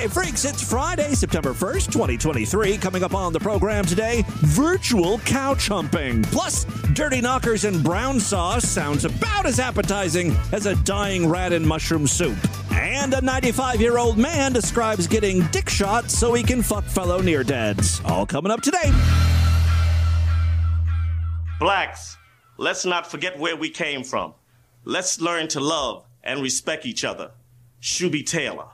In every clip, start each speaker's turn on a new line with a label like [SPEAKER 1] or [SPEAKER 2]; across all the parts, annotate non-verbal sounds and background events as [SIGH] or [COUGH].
[SPEAKER 1] Hey, freaks, it's Friday, September 1st, 2023. Coming up on the program today, virtual couch humping. Plus, dirty knockers and brown sauce sounds about as appetizing as a dying rat in mushroom soup. And a 95 year old man describes getting dick shots so he can fuck fellow near deads. All coming up today.
[SPEAKER 2] Blacks, let's not forget where we came from. Let's learn to love and respect each other. Shooby Taylor.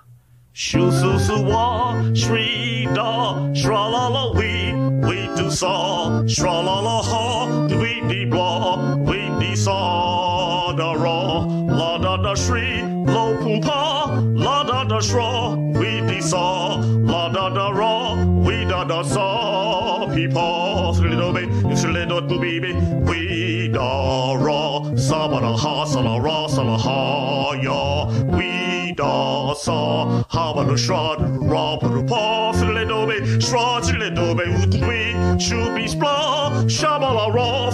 [SPEAKER 2] Shu su su wa, shri da, shra la la we, we do saw, shra la la ha, we dee blah, we dee saw, da ra, la da da shri, lo pum pa, la da da shra, we dee saw, la da da ra, we da da saw, peepaw, slido be, slido to baby, we da ra, sa ba da ha, sa la ra, sa la ha, ya, we da sa, ha ba ra ba da pa, slido be, shra, slido be, wouldn't we, should be spla, sha ba la ra,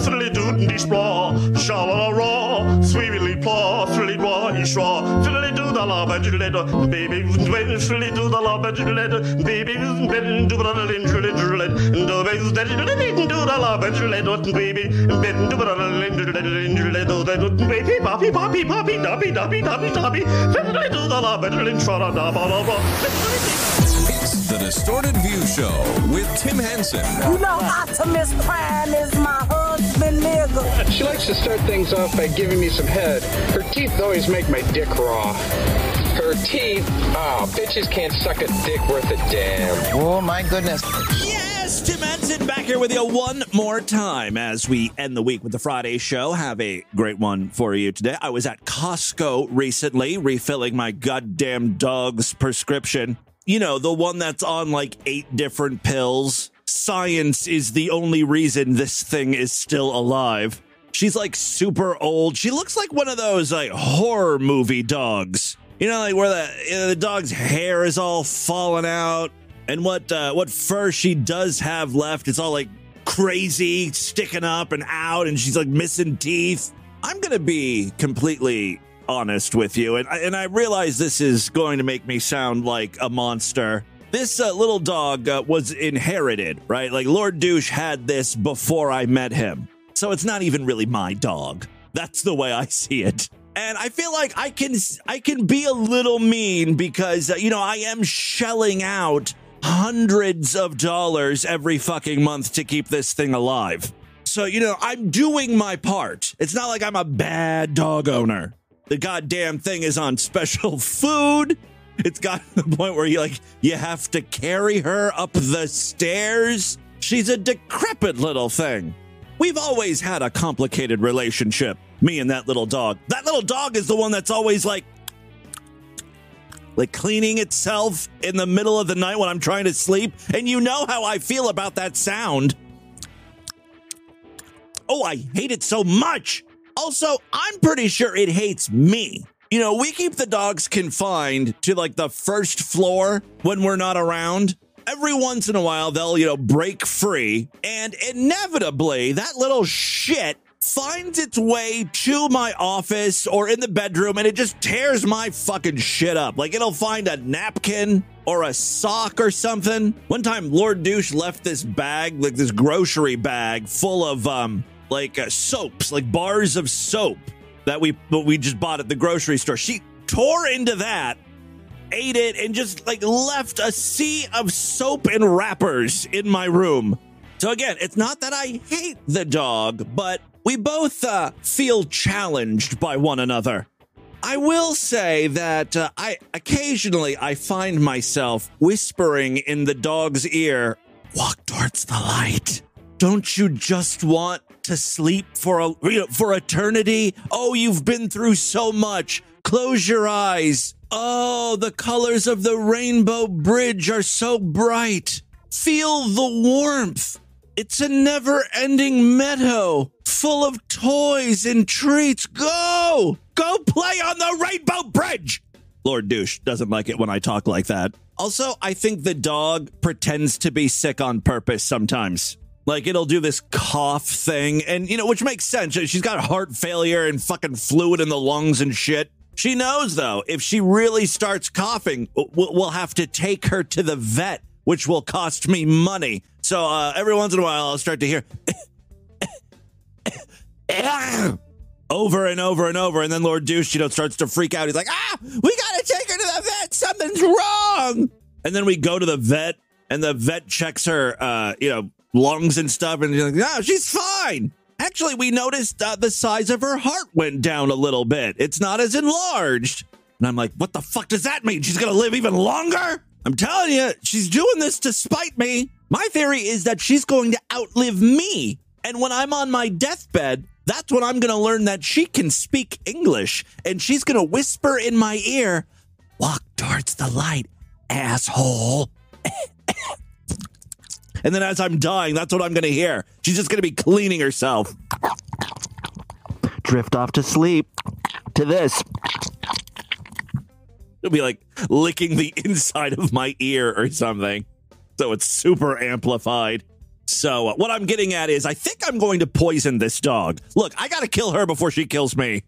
[SPEAKER 2] dee spla, sha la ra, sweetly pla, slido ishra, slido da la ba jileda, baby, wouldn't slido da la ba jileda, baby, been do ba da lin jiled, do be that do da la ba jiled, baby, been do ba da lin jiled, do that baby, papi, papi, papi, dabi, dabi, dabi, dabi, do da la ba jiled, shra da ba la ba.
[SPEAKER 3] It's the Distorted View Show with Tim Henson.
[SPEAKER 4] You know Optimus Prime is my husband, nigga.
[SPEAKER 5] She likes to start things off by giving me some head. Her teeth always make my dick raw. Her teeth, oh, bitches can't suck a dick worth a damn.
[SPEAKER 6] Oh my goodness.
[SPEAKER 1] Yes, Tim Henson back here with you one more time as we end the week with the Friday show. Have a great one for you today. I was at Costco recently refilling my goddamn dog's prescription. You know, the one that's on like eight different pills. Science is the only reason this thing is still alive. She's like super old. She looks like one of those like horror movie dogs. You know, like where the you know, the dog's hair is all falling out, and what uh, what fur she does have left is all like crazy, sticking up and out, and she's like missing teeth. I'm gonna be completely honest with you, and I, and I realize this is going to make me sound like a monster. This uh, little dog uh, was inherited, right? Like Lord Douche had this before I met him, so it's not even really my dog. That's the way I see it. And I feel like I can I can be a little mean because uh, you know I am shelling out hundreds of dollars every fucking month to keep this thing alive. So, you know, I'm doing my part. It's not like I'm a bad dog owner. The goddamn thing is on special [LAUGHS] food. It's gotten to the point where you like you have to carry her up the stairs. She's a decrepit little thing. We've always had a complicated relationship, me and that little dog. That little dog is the one that's always like like cleaning itself in the middle of the night when I'm trying to sleep. And you know how I feel about that sound. Oh, I hate it so much. Also, I'm pretty sure it hates me. You know, we keep the dogs confined to like the first floor when we're not around. Every once in a while, they'll, you know, break free. And inevitably, that little shit finds its way to my office or in the bedroom and it just tears my fucking shit up. Like it'll find a napkin or a sock or something. One time, Lord Douche left this bag, like this grocery bag full of, um, like uh, soaps, like bars of soap that we but we just bought at the grocery store. She tore into that, ate it, and just like left a sea of soap and wrappers in my room. So again, it's not that I hate the dog, but we both uh, feel challenged by one another. I will say that uh, I occasionally I find myself whispering in the dog's ear, "Walk towards the light." Don't you just want to sleep for a you know, for eternity? Oh, you've been through so much. Close your eyes. Oh, the colors of the rainbow bridge are so bright. Feel the warmth. It's a never-ending meadow full of toys and treats. Go! Go play on the rainbow bridge. Lord Douche doesn't like it when I talk like that. Also, I think the dog pretends to be sick on purpose sometimes. Like it'll do this cough thing, and you know, which makes sense. She's got heart failure and fucking fluid in the lungs and shit. She knows, though, if she really starts coughing, we'll have to take her to the vet, which will cost me money. So uh, every once in a while, I'll start to hear [COUGHS] over and over and over. And then Lord Douche, you know, starts to freak out. He's like, ah, we got to take her to the vet. Something's wrong. And then we go to the vet, and the vet checks her, uh, you know, lungs and stuff. And you're like, no, she's fine. Actually, we noticed uh, the size of her heart went down a little bit. It's not as enlarged. And I'm like, what the fuck does that mean? She's to live even longer? I'm telling you, she's doing this to spite me. My theory is that she's going to outlive me. And when I'm on my deathbed, that's when I'm to learn that she can speak English and she's to whisper in my ear, Walk towards the light, asshole. [LAUGHS] and then as I'm dying, that's what I'm going to hear. She's just going to be cleaning herself. Drift off to sleep to this. It'll be like licking the [LAUGHS] inside of my ear or something. So it's super amplified. So uh, what I'm getting at is I think I'm going to poison this dog. Look, I got to kill her before she kills me.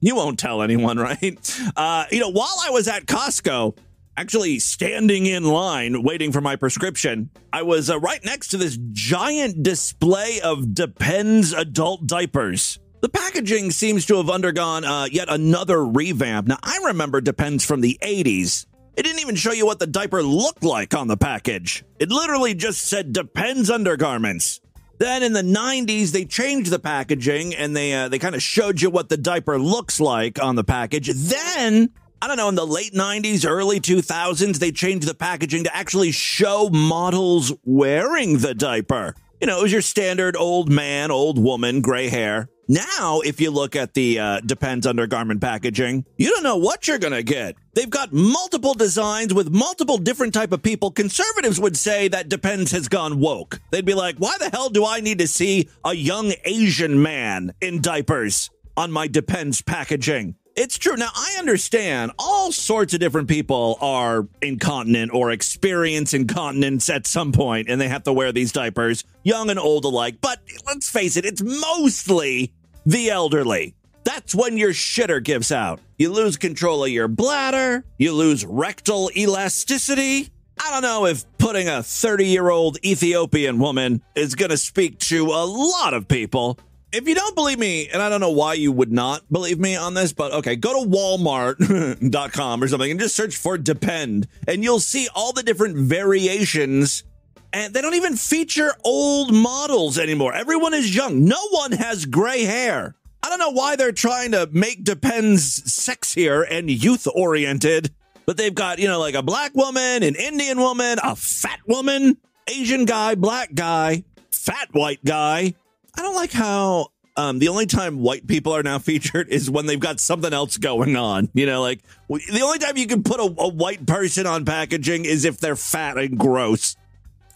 [SPEAKER 1] You won't tell anyone, [LAUGHS] right? Uh, you know, while I was at Costco, actually standing in line waiting for my prescription, I was uh, right next to this giant display of Depends adult diapers. The packaging seems to have undergone uh, yet another revamp. Now, I remember Depends from the 80s. It didn't even show you what the diaper looked like on the package. It literally just said Depends undergarments. Then in the 90s, they changed the packaging and they uh, they kind of showed you what the diaper looks like on the package. Then I don't know, in the late 90s, early 2000s, they changed the packaging to actually show models wearing the diaper. You know, it was your standard old man, old woman, gray hair. Now, if you look at the uh, Depends undergarment packaging, you don't know what you're going to get. They've got multiple designs with multiple different type of people. Conservatives would say that Depends has gone woke. They'd be like, why the hell do I need to see a young Asian man in diapers on my Depends packaging? It's true. Now, I understand all sorts of different people are incontinent or experience incontinence at some point, and they have to wear these diapers, young and old alike. But let's face it, it's mostly the elderly. That's when your shitter gives out. You lose control of your bladder, you lose rectal elasticity. I don't know if putting a 30 year old Ethiopian woman is going to speak to a lot of people, if you don't believe me, and I don't know why you would not believe me on this, but okay, go to walmart.com [LAUGHS] or something and just search for depend, and you'll see all the different variations. And they don't even feature old models anymore. Everyone is young. No one has gray hair. I don't know why they're trying to make Depends sexier and youth oriented, but they've got, you know, like a black woman, an Indian woman, a fat woman, Asian guy, black guy, fat white guy, I don't like how um, the only time white people are now [LAUGHS] featured is when they've got something else going on. You know, like the only time you can put a, a white person on packaging is if they're fat and gross.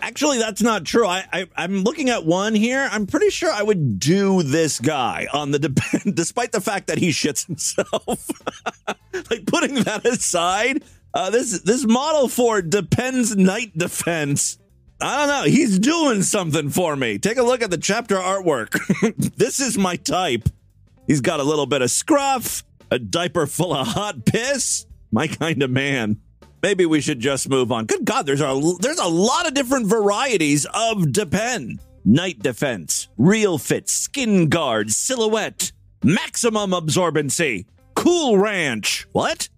[SPEAKER 1] Actually, that's not true. I, I am looking at one here. I'm pretty sure I would do this guy on the depend, [LAUGHS] despite the fact that he shits himself. [LAUGHS] like putting that aside, uh, this this model for depends night defense I don't know. He's doing something for me. Take a look at the chapter artwork. [LAUGHS] this is my type. He's got a little bit of scruff, a diaper full of hot piss. My kind of man. Maybe we should just move on. Good God, there's a there's a lot of different varieties of Depend. Night defense, real fit, skin guard, silhouette, maximum absorbency, cool ranch. What?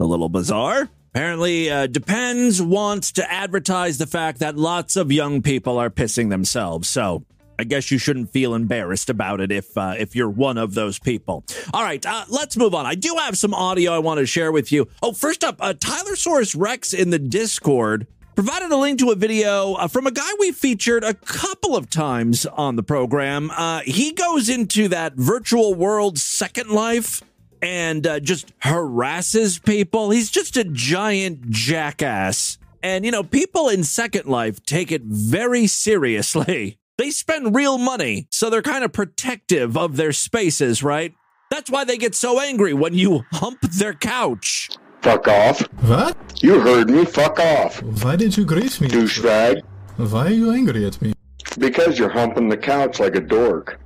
[SPEAKER 1] A little bizarre. Apparently, uh, Depends wants to advertise the fact that lots of young people are pissing themselves. So I guess you shouldn't feel embarrassed about it if uh, if you're one of those people. All right, uh, let's move on. I do have some audio I want to share with you. Oh, first up, uh, Tyler Source Rex in the Discord provided a link to a video uh, from a guy we featured a couple of times on the program. Uh, he goes into that virtual world Second Life and uh, just harasses people. He's just a giant jackass. And, you know, people in Second Life take it very seriously. [LAUGHS] They spend real money, so they're kind of protective of their spaces, right? That's why they get so angry when you hump their couch.
[SPEAKER 6] Fuck off.
[SPEAKER 7] What?
[SPEAKER 6] You heard me. Fuck off.
[SPEAKER 7] Why did you greet me?
[SPEAKER 6] Douchebag.
[SPEAKER 7] Why are you angry at me?
[SPEAKER 6] Because you're humping the couch like a dork.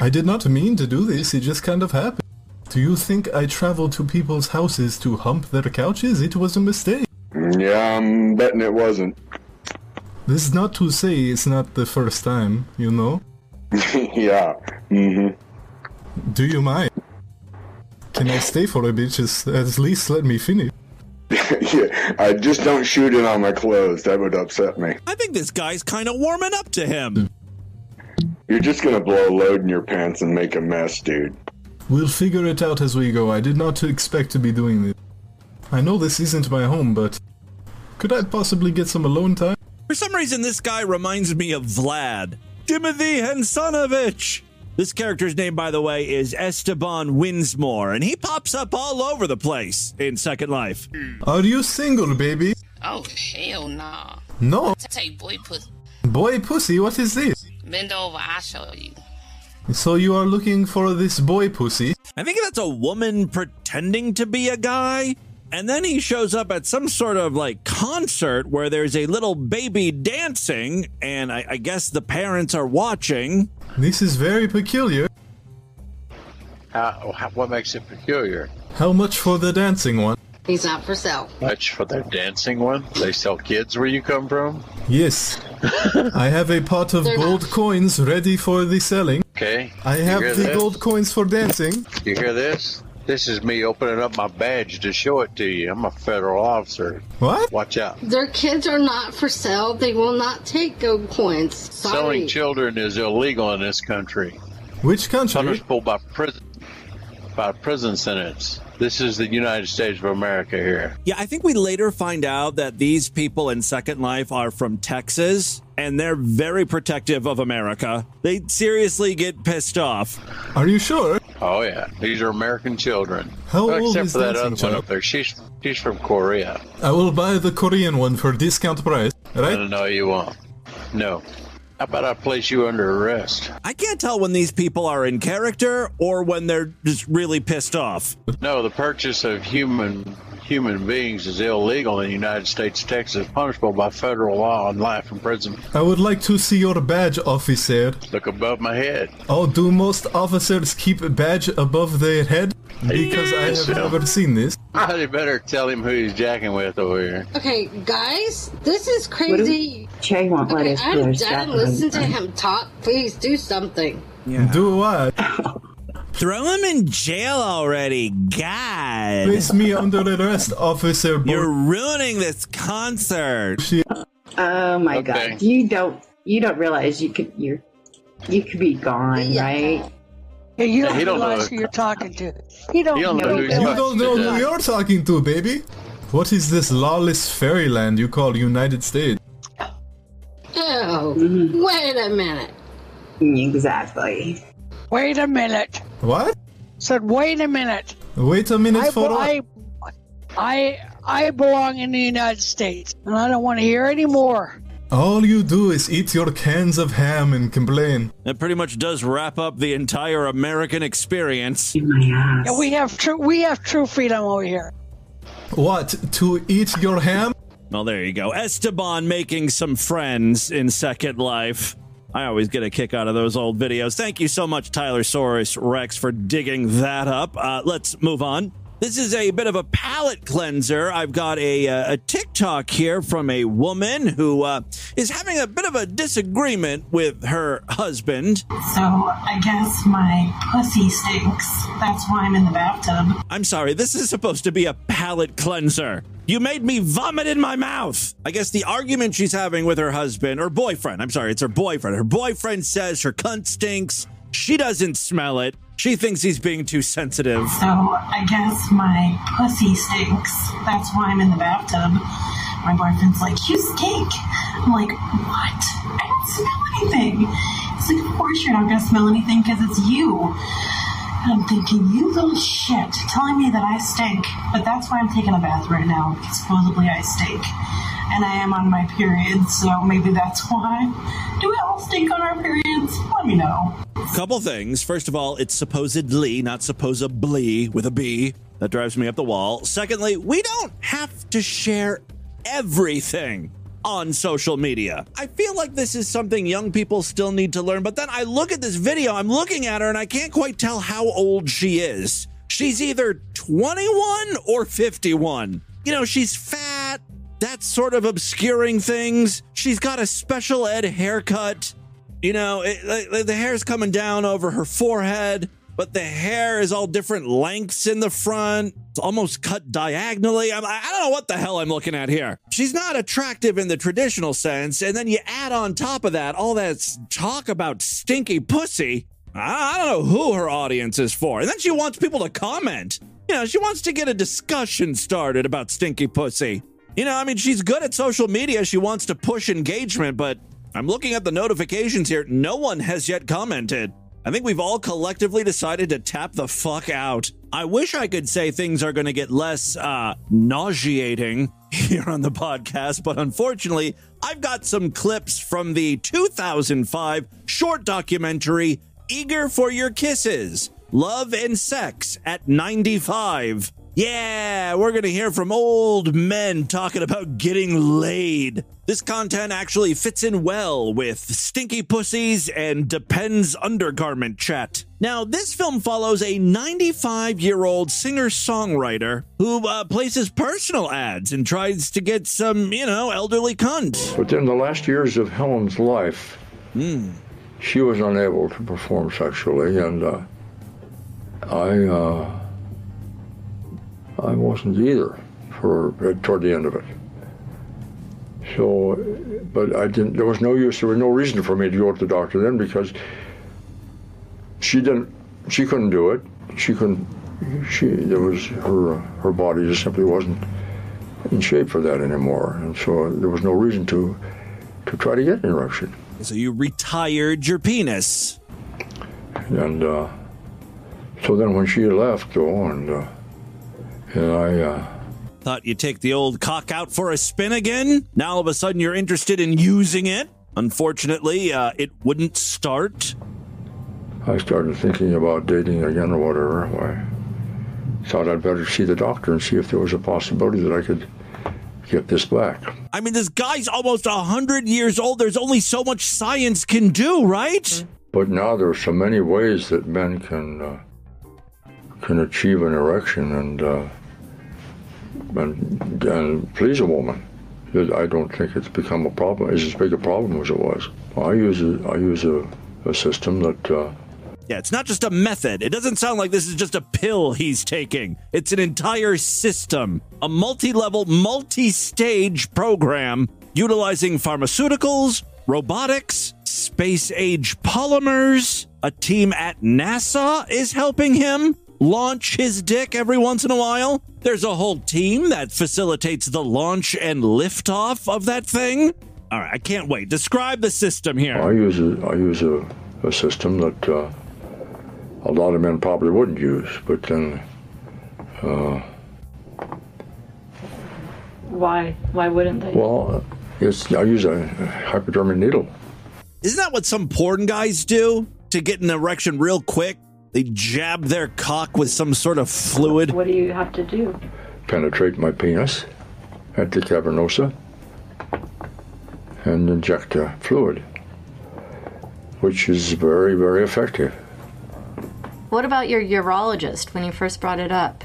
[SPEAKER 7] I did not mean to do this, it just kind of happened. Do you think I traveled to people's houses to hump their couches? It was a mistake.
[SPEAKER 6] Yeah, I'm betting it wasn't.
[SPEAKER 7] This is not to say it's not the first time, you know? [LAUGHS]
[SPEAKER 6] yeah. hmm
[SPEAKER 7] Do you mind? Can I stay for a bit? Just at least let me finish. [LAUGHS]
[SPEAKER 6] yeah. I just don't shoot it on my clothes. That would upset me.
[SPEAKER 1] I think this guy's kind of warming up to him.
[SPEAKER 6] You're just gonna blow a load in your pants and make a mess, dude.
[SPEAKER 7] We'll figure it out as we go. I did not expect to be doing this. I know this isn't my home, but could I possibly get some alone time?
[SPEAKER 1] For some reason, this guy reminds me of Vlad. Timothy Hensonovich. This character's name, by the way, is Esteban Winsmore, and he pops up all over the place in Second Life.
[SPEAKER 7] Are you single, baby?
[SPEAKER 8] Oh, hell nah.
[SPEAKER 7] No.
[SPEAKER 8] Say, boy, pussy.
[SPEAKER 7] Boy pussy, what is this?
[SPEAKER 8] Bend over, I'll show you.
[SPEAKER 7] So you are looking for this boy pussy?
[SPEAKER 1] I think that's a woman pretending to be a guy. And then he shows up at some sort of like concert where there's a little baby dancing, and I, I guess the parents are watching.
[SPEAKER 7] This is very peculiar.
[SPEAKER 9] How, how, what makes it peculiar?
[SPEAKER 7] How much for the dancing one?
[SPEAKER 10] He's not for sale.
[SPEAKER 9] Much for the dancing one? They sell kids where you come from?
[SPEAKER 7] Yes. [LAUGHS] I have a pot of
[SPEAKER 10] They're
[SPEAKER 7] gold
[SPEAKER 10] not.
[SPEAKER 7] coins ready for the selling.
[SPEAKER 9] Okay.
[SPEAKER 7] I have the
[SPEAKER 9] this?
[SPEAKER 7] gold coins for dancing.
[SPEAKER 9] You hear this? This is me opening up my badge to show it to you. I'm a federal officer.
[SPEAKER 7] What?
[SPEAKER 9] Watch out.
[SPEAKER 10] Their kids are not for sale. They will not take gold coins. Sorry.
[SPEAKER 9] Selling children is illegal in this country.
[SPEAKER 7] Which country?
[SPEAKER 9] Punishable by prison by prison sentence. This is the United States of America here.
[SPEAKER 1] Yeah, I think we later find out that these people in Second Life are from Texas, and they're very protective of America. They seriously get pissed off.
[SPEAKER 7] Are you sure?
[SPEAKER 9] Oh yeah, these are American children.
[SPEAKER 7] How
[SPEAKER 9] Well,
[SPEAKER 7] old
[SPEAKER 9] Except
[SPEAKER 7] is
[SPEAKER 9] for that
[SPEAKER 7] dancing
[SPEAKER 9] other one up there. She's she's from Korea.
[SPEAKER 7] I will buy the Korean one for discount price. Right?
[SPEAKER 9] No, no, you won't. No. How about I place you under arrest?
[SPEAKER 1] I can't tell when these people are in character or when they're just really pissed off.
[SPEAKER 9] No, the purchase of human human beings is illegal in the United States, Texas, punishable by federal law and life in prison.
[SPEAKER 7] I would like to see your badge, officer.
[SPEAKER 9] Look above my head.
[SPEAKER 7] Oh, do most officers keep a badge above their head? Because I have
[SPEAKER 9] yeah.
[SPEAKER 7] never seen this.
[SPEAKER 9] Somebody better tell him who he's jacking with over here.
[SPEAKER 10] Okay, guys, this is crazy.
[SPEAKER 4] Jay won't let
[SPEAKER 10] Okay,
[SPEAKER 4] us do
[SPEAKER 10] I'm done.
[SPEAKER 4] stuff.
[SPEAKER 10] Listen to him talk. Please do something. Yeah.
[SPEAKER 7] Do what?
[SPEAKER 1] Throw him in jail already, God.
[SPEAKER 7] Place me under arrest, officer.
[SPEAKER 1] You're ruining this concert.
[SPEAKER 4] Oh my
[SPEAKER 9] Okay.
[SPEAKER 4] god! You don't you don't realize you could you're you could be gone,
[SPEAKER 10] Yeah.
[SPEAKER 4] right?
[SPEAKER 11] Yeah, you don't
[SPEAKER 9] he don't
[SPEAKER 11] realize
[SPEAKER 9] know.
[SPEAKER 11] who you're talking to. He don't,
[SPEAKER 9] don't know
[SPEAKER 11] know
[SPEAKER 9] who
[SPEAKER 7] You don't know who you're talking to, baby. What is this lawless fairyland you call United States?
[SPEAKER 10] Oh,
[SPEAKER 4] Mm-hmm.
[SPEAKER 10] wait a minute.
[SPEAKER 4] Exactly.
[SPEAKER 11] Wait a minute.
[SPEAKER 7] What?
[SPEAKER 11] Said, wait a minute.
[SPEAKER 7] Wait a minute
[SPEAKER 11] I,
[SPEAKER 7] for what?
[SPEAKER 11] I, I, I belong in the United States, and I don't want to hear any more.
[SPEAKER 7] All you do is eat your cans of ham and complain.
[SPEAKER 1] That pretty much does wrap up the entire American experience.
[SPEAKER 4] In.
[SPEAKER 11] Yeah, we have true, we have true freedom over here.
[SPEAKER 7] What? To eat your ham?
[SPEAKER 1] Well, there you go. Esteban making some friends in Second Life. I always get a kick out of those old videos. Thank you so much, Tyler Soros Rex, for digging that up. Uh, let's move on. This is a bit of a palate cleanser. I've got a, uh, a TikTok here from a woman who uh, is having a bit of a disagreement with her husband.
[SPEAKER 12] So I guess my pussy stinks. That's why I'm in the bathtub.
[SPEAKER 1] I'm sorry, this is supposed to be a palate cleanser. You made me vomit in my mouth. I guess the argument she's having with her husband or boyfriend, I'm sorry, it's her boyfriend. Her boyfriend says her cunt stinks. She doesn't smell it. She thinks he's being too sensitive.
[SPEAKER 12] So I guess my pussy stinks. That's why I'm in the bathtub. My boyfriend's like, You stink. I'm like, What? I don't smell anything. He's like, Of course you're not going to smell anything because it's you. And I'm thinking, You little shit, telling me that I stink. But that's why I'm taking a bath right now. Supposedly I stink. And I am on my period, so maybe that's [LAUGHS] why. Do we all stink on our Let me know.
[SPEAKER 1] Couple things. First of all, it's supposedly, not supposably with a B. That drives me up the wall. Secondly, we don't have to share everything on social media. I feel like this is something young people still need to learn, but then I look at this video, I'm looking at her, and I can't quite tell how old she is. She's either 21 or 51. You know, she's fat. That's sort of obscuring things. She's got a special ed haircut. You know, it, like, the hair's coming down over her forehead, but the hair is all different lengths in the front. It's almost cut diagonally. I'm, I don't know what the hell I'm looking at here. She's not attractive in the traditional sense. And then you add on top of that all that talk about stinky pussy. I, I don't know who her audience is for. And then she wants people to comment. You know, she wants to get a discussion started about stinky pussy. You know, I mean, she's good at social media. She wants to push engagement, but I'm looking at the notifications here. No one has yet commented. I think we've all collectively decided to tap the fuck out. I wish I could say things are going to get less uh, nauseating [LAUGHS] here on the podcast, but unfortunately, I've got some clips from the 2005 short documentary Eager for Your Kisses Love and Sex at 95. Yeah, we're going to hear from old men talking about getting laid. This content actually fits in well with stinky pussies and depends undergarment chat. Now, this film follows a 95 year old singer songwriter who uh, places personal ads and tries to get some, you know, elderly cunt.
[SPEAKER 13] But in the last years of Helen's life, she was unable to perform sexually, and uh, I. Uh, I wasn't either for uh, toward the end of it. So, but I didn't. There was no use. There was no reason for me to go to the doctor then because she didn't. She couldn't do it. She couldn't. She there was her her body just simply wasn't in shape for that anymore, and so there was no reason to to try to get an erection.
[SPEAKER 1] So you retired your penis.
[SPEAKER 13] And uh, so then when she left, though, and uh, and I. Uh,
[SPEAKER 1] Thought you'd take the old cock out for a spin again? Now all of a sudden you're interested in using it? Unfortunately, uh, it wouldn't start.
[SPEAKER 13] I started thinking about dating again or whatever. I thought I'd better see the doctor and see if there was a possibility that I could get this back.
[SPEAKER 1] I mean, this guy's almost 100 years old. There's only so much science can do, right?
[SPEAKER 13] But now there are so many ways that men can uh, can achieve an erection and, uh, and and please a woman. I don't think it's become a problem. It's as big a problem as it was. I use a, I use a, a system that. Uh,
[SPEAKER 1] Yeah, it's not just a method. It doesn't sound like this is just a pill he's taking. It's an entire system, a multi level, multi stage program utilizing pharmaceuticals, robotics, space age polymers. A team at NASA is helping him launch his dick every once in a while. There's a whole team that facilitates the launch and liftoff of that thing. All right, I can't wait. Describe the system here.
[SPEAKER 13] I use a, I use a, a system that uh, a lot of men probably wouldn't use, but then uh,
[SPEAKER 4] Why? Why wouldn't they?
[SPEAKER 13] well, it's I use a hypodermic needle.
[SPEAKER 1] Isn't that what some porn guys do to get an erection real quick? They jab their cock with some sort of fluid.
[SPEAKER 4] What do you have to do?
[SPEAKER 13] penetrate my penis at the cavernosa and inject a fluid, which is very, very effective.
[SPEAKER 14] What about your urologist when you first brought it up?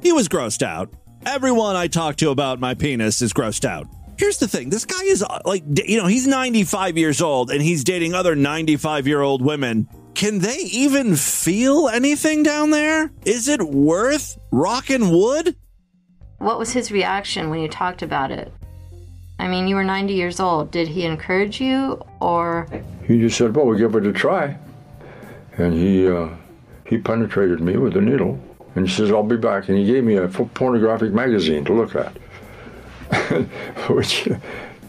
[SPEAKER 1] He was grossed out. Everyone I talk to about my penis is grossed out. Here's the thing this guy is uh, like, you know, he's 95 years old and he's dating other 95 year old women. Can they even feel anything down there? Is it worth rockin' wood?
[SPEAKER 14] What was his reaction when you talked about it? I mean, you were 90 years old. Did he encourage you or.
[SPEAKER 13] He just said, "Well, we'll give it a try," and he uh, he penetrated me with a needle, and he says, "I'll be back," and he gave me a pornographic magazine to look at, [LAUGHS] which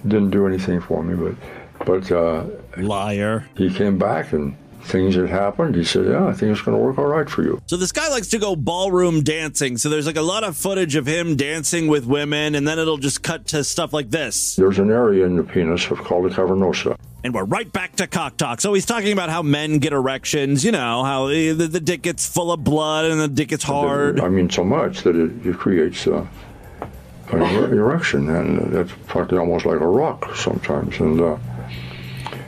[SPEAKER 13] didn't do anything for me, but but uh,
[SPEAKER 1] liar.
[SPEAKER 13] He came back and things had happened. He said, "Yeah, I think it's going to work all right for you."
[SPEAKER 1] So this guy likes to go ballroom dancing. So there's like a lot of footage of him dancing with women, and then it'll just cut to stuff like this.
[SPEAKER 13] There's an area in the penis called the cavernosa.
[SPEAKER 1] And we're right back to cock talk. So he's talking about how men get erections, you know, how the, the dick gets full of blood and the dick gets hard.
[SPEAKER 13] I mean, so much that it, it creates uh, an er- erection, and that's practically almost like a rock sometimes, and uh,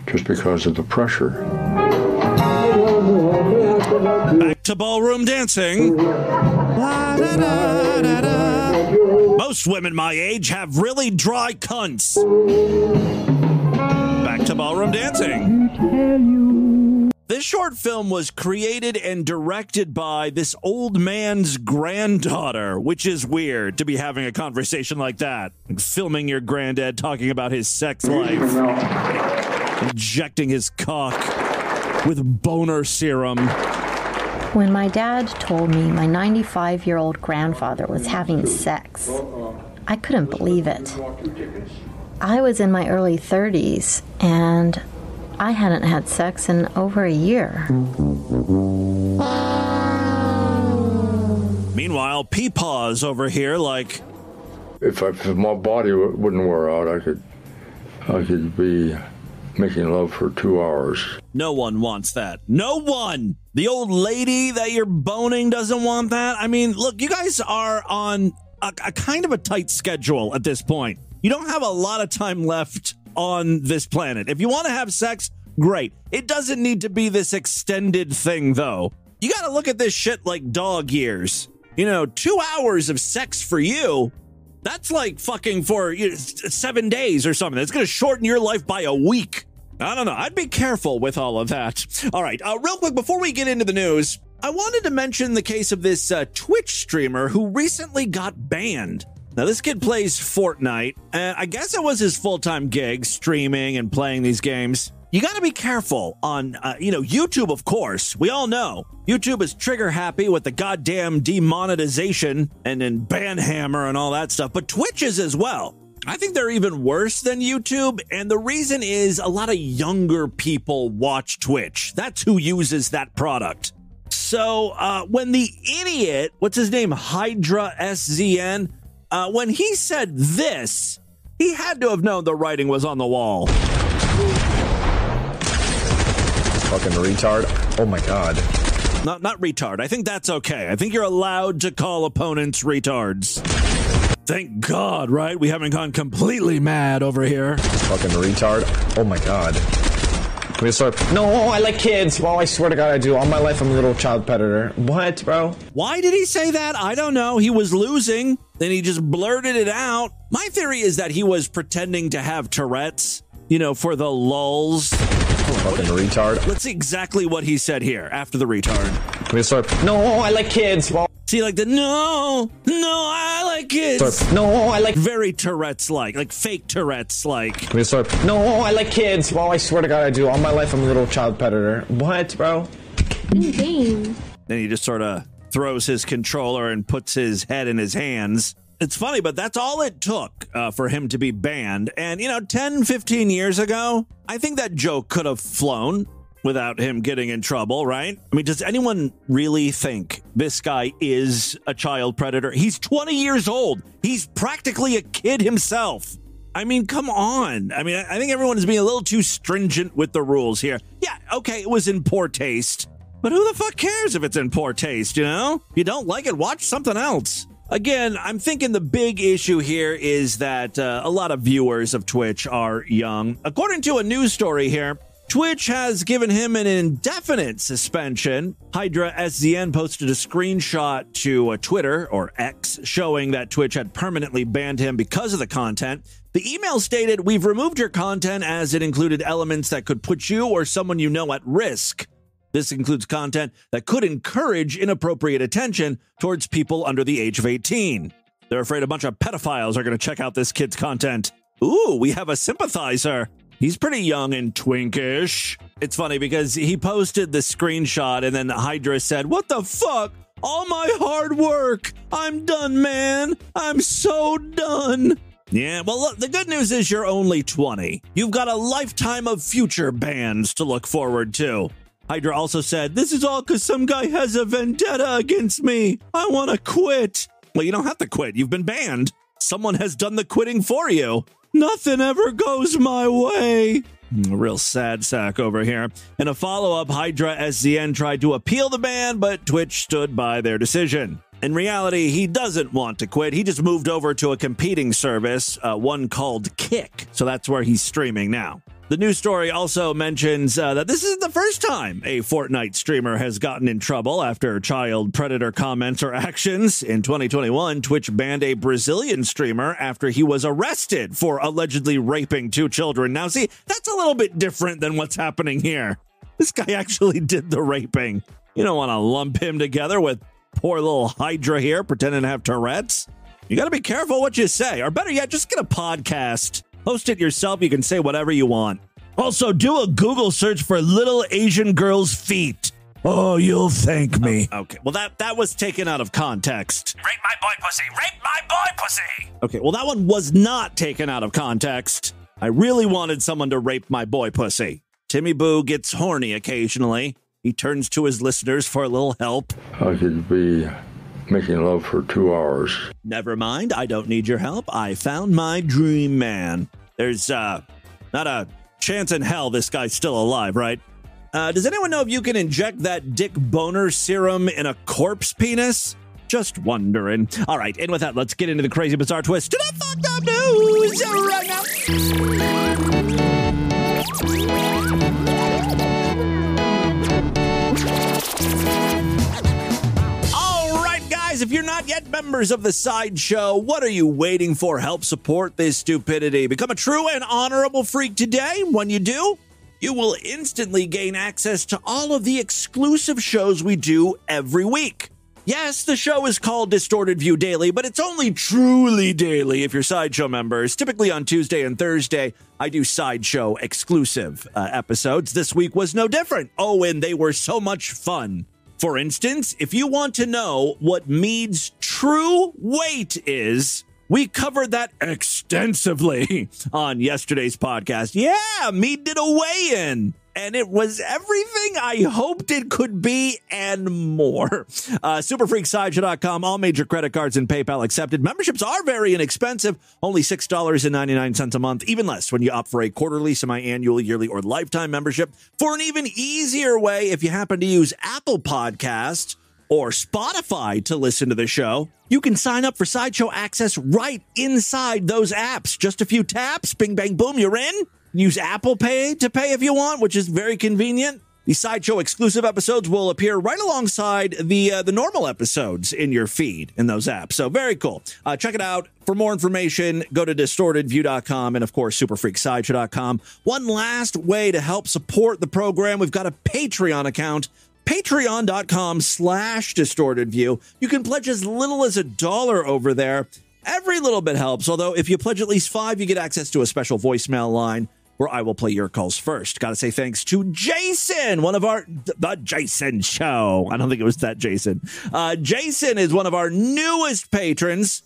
[SPEAKER 13] just because of the pressure.
[SPEAKER 1] Back to ballroom dancing. Most women my age have really dry cunts. Back to ballroom dancing. This short film was created and directed by this old man's granddaughter, which is weird to be having a conversation like that. Filming your granddad talking about his sex life, injecting his cock with boner serum.
[SPEAKER 14] When my dad told me my 95 year old grandfather was having sex, I couldn't believe it. I was in my early 30s and I hadn't had sex in over a year.
[SPEAKER 1] Meanwhile, Peepaw's over here like,
[SPEAKER 13] If, I, if my body w- wouldn't wear out, I could, I could be making love for two hours.
[SPEAKER 1] no one wants that. No one! The old lady that you're boning doesn't want that. I mean, look, you guys are on a, a kind of a tight schedule at this point. You don't have a lot of time left on this planet. If you want to have sex, great. It doesn't need to be this extended thing, though. You got to look at this shit like dog years. You know, two hours of sex for you, that's like fucking for you know, seven days or something. It's going to shorten your life by a week. I don't know. I'd be careful with all of that. All right, uh, real quick before we get into the news, I wanted to mention the case of this uh, Twitch streamer who recently got banned. Now, this kid plays Fortnite, and I guess it was his full time gig, streaming and playing these games. You got to be careful on, uh, you know, YouTube, of course. We all know YouTube is trigger happy with the goddamn demonetization and then ban hammer and all that stuff, but Twitch is as well. I think they're even worse than YouTube. And the reason is a lot of younger people watch Twitch. That's who uses that product. So uh, when the idiot, what's his name, Hydra SZN, uh, when he said this, he had to have known the writing was on the wall.
[SPEAKER 15] Fucking retard. Oh my god.
[SPEAKER 1] Not not retard. I think that's okay. I think you're allowed to call opponents retards. Thank God, right? We haven't gone completely mad over here.
[SPEAKER 15] Fucking retard. Oh my god. Can we start? No, I like kids. Well, I swear to God, I do. All my life, I'm a little child predator. What, bro?
[SPEAKER 1] Why did he say that? I don't know. He was losing, then he just blurted it out. My theory is that he was pretending to have Tourette's, you know, for the lulls.
[SPEAKER 15] Fucking retard.
[SPEAKER 1] Let's see exactly what he said here after the retard.
[SPEAKER 15] Can we start? No, I like kids.
[SPEAKER 1] See, like the no, no, I like kids.
[SPEAKER 15] Sorry. No, I like.
[SPEAKER 1] Very Tourette's like, like fake Tourette's like.
[SPEAKER 15] Can we start? No, I like kids. Well, I swear to God, I do. All my life, I'm a little child predator. What, bro?
[SPEAKER 10] Game.
[SPEAKER 1] Then he just sort of throws his controller and puts his head in his hands. It's funny, but that's all it took uh, for him to be banned. And, you know, 10, 15 years ago, I think that joke could have flown without him getting in trouble, right? I mean, does anyone really think this guy is a child predator? He's 20 years old. He's practically a kid himself. I mean, come on. I mean, I think everyone is being a little too stringent with the rules here. Yeah, okay, it was in poor taste. But who the fuck cares if it's in poor taste, you know? If you don't like it, watch something else. Again, I'm thinking the big issue here is that uh, a lot of viewers of Twitch are young. According to a news story here, Twitch has given him an indefinite suspension. Hydra SZN posted a screenshot to uh, Twitter or X showing that Twitch had permanently banned him because of the content. The email stated, We've removed your content as it included elements that could put you or someone you know at risk. This includes content that could encourage inappropriate attention towards people under the age of 18. They're afraid a bunch of pedophiles are going to check out this kid's content. Ooh, we have a sympathizer. He's pretty young and twinkish. It's funny because he posted the screenshot and then Hydra said, What the fuck? All my hard work. I'm done, man. I'm so done. Yeah, well, look, the good news is you're only 20. You've got a lifetime of future bans to look forward to. Hydra also said, This is all because some guy has a vendetta against me. I want to quit. Well, you don't have to quit. You've been banned. Someone has done the quitting for you. Nothing ever goes my way. A real sad sack over here. In a follow up, Hydra SZN tried to appeal the ban, but Twitch stood by their decision. In reality, he doesn't want to quit. He just moved over to a competing service, uh, one called Kick. So that's where he's streaming now. The news story also mentions uh, that this isn't the first time a Fortnite streamer has gotten in trouble after child predator comments or actions. In 2021, Twitch banned a Brazilian streamer after he was arrested for allegedly raping two children. Now, see, that's a little bit different than what's happening here. This guy [LAUGHS] actually did the raping. You don't want to lump him together with poor little Hydra here pretending to have Tourette's. You got to be careful what you say, or better yet, just get a podcast. Host it yourself. You can say whatever you want. Also, do a Google search for little Asian girls' feet. Oh, you'll thank me. Oh, okay. Well, that that was taken out of context.
[SPEAKER 16] Rape my boy pussy. Rape my boy pussy.
[SPEAKER 1] Okay. Well, that one was not taken out of context. I really wanted someone to rape my boy pussy. Timmy Boo gets horny occasionally. He turns to his listeners for a little help.
[SPEAKER 13] I could be making love for two hours.
[SPEAKER 1] Never mind, I don't need your help. I found my dream man. There's uh not a chance in hell this guy's still alive, right? Uh, does anyone know if you can inject that dick boner serum in a corpse penis? Just wondering. All right, and with that, let's get into the crazy bizarre twist to the fucked up news right now. Guys, if you're not yet members of the Sideshow, what are you waiting for? Help support this stupidity. Become a true and honorable freak today. When you do, you will instantly gain access to all of the exclusive shows we do every week. Yes, the show is called Distorted View Daily, but it's only truly daily if you're Sideshow members. Typically on Tuesday and Thursday, I do Sideshow exclusive uh, episodes. This week was no different. Oh, and they were so much fun. For instance, if you want to know what Mead's true weight is, we covered that extensively [LAUGHS] on yesterday's podcast. Yeah, Mead did a weigh in. And it was everything I hoped it could be and more. Uh, Superfreaksideshow.com, all major credit cards and PayPal accepted. Memberships are very inexpensive, only $6.99 a month, even less when you opt for a quarterly, semi annual, yearly, or lifetime membership. For an even easier way, if you happen to use Apple Podcasts, or Spotify to listen to the show, you can sign up for Sideshow Access right inside those apps. Just a few taps, bing, bang, boom, you're in. Use Apple Pay to pay if you want, which is very convenient. The Sideshow exclusive episodes will appear right alongside the uh, the normal episodes in your feed in those apps. So very cool. Uh, check it out. For more information, go to distortedview.com and of course superfreaksideshow.com. One last way to help support the program, we've got a Patreon account patreon.com slash distortedview. you can pledge as little as a dollar over there every little bit helps although if you pledge at least five you get access to a special voicemail line where i will play your calls first gotta say thanks to jason one of our the jason show i don't think it was that jason uh, jason is one of our newest patrons